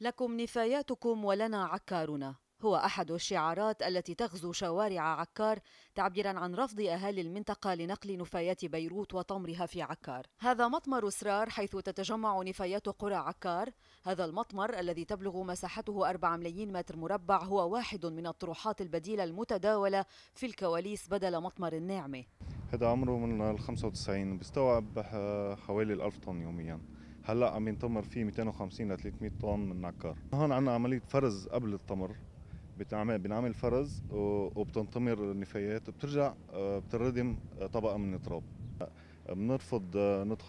لكم نفاياتكم ولنا عكارنا. هو أحد الشعارات التي تغزو شوارع عكار تعبيرا عن رفض أهالي المنطقة لنقل نفايات بيروت وطمرها في عكار. هذا مطمر اسرار حيث تتجمع نفايات قرى عكار. هذا المطمر الذي تبلغ مساحته 4 ملايين متر مربع هو واحد من الطروحات البديلة المتداولة في الكواليس بدل مطمر الناعمة. هذا عمره من ال 95 بيستوعب حوالي ال 1000 طن يوميا. هلا عم ينتمر فيه 250 ل 300 طن من عكار هون عندنا عملية فرز قبل التمر. بتعمل بنعمل فرز وبتنطمر النفايات وبترجع آه، بتردم طبقة من التراب. بنرفض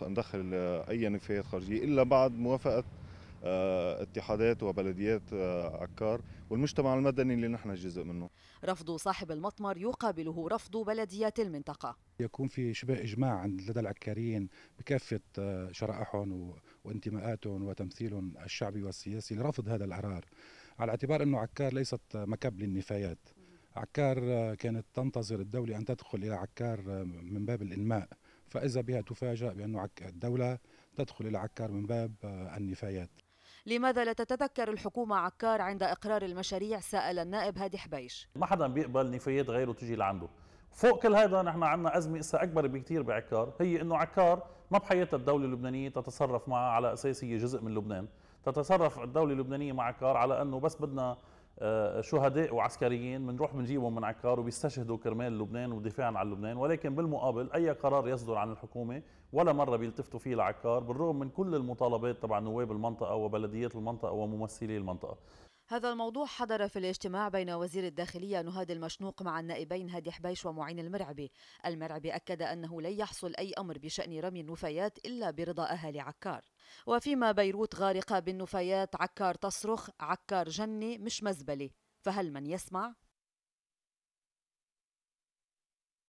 ندخل أي نفايات خارجية إلا بعد موافقة آه، اتحادات وبلديات آه، عكار والمجتمع المدني اللي نحن جزء منه. رفض صاحب المطمر يقابله رفض بلديات المنطقة. يكون في شبه إجماع عند لدى العكاريين بكافة آه، شرائحهم وانتماءاتهم وتمثيلهم الشعبي والسياسي لرفض هذا القرار على اعتبار أنه عكار ليست مكب للنفايات. عكار كانت تنتظر الدولة أن تدخل إلى عكار من باب الإنماء فإذا بها تفاجأ بأن الدولة تدخل إلى عكار من باب النفايات. لماذا لا تتذكر الحكومة عكار عند إقرار المشاريع سأل النائب هادي حبيش؟ ما حدا بيقبل نفايات غيره تجي لعنده. فوق كل هذا نحن عندنا أزمة إسا أكبر بكثير بعكار. هي أنه عكار ما بحياتها الدولة اللبنانية تتصرف معها على أساس هي جزء من لبنان. تتصرف الدولة اللبنانية مع عكار على أنه بس بدنا شهداء وعسكريين بنروح بنجيبهم من عكار وبيستشهدوا كرمال لبنان ودفاعا عن لبنان ولكن بالمقابل أي قرار يصدر عن الحكومة ولا مرة بيلتفتوا فيه لعكار بالرغم من كل المطالبات تبع نواب المنطقة وبلديات المنطقة وممثلي المنطقة. هذا الموضوع حضر في الاجتماع بين وزير الداخلية نهاد المشنوق مع النائبين هادي حبيش ومعين المرعبي. المرعبي أكد أنه لن يحصل أي أمر بشأن رمي النفايات إلا برضا أهالي عكار. وفيما بيروت غارقة بالنفايات عكار تصرخ عكار جنة مش مزبلة فهل من يسمع؟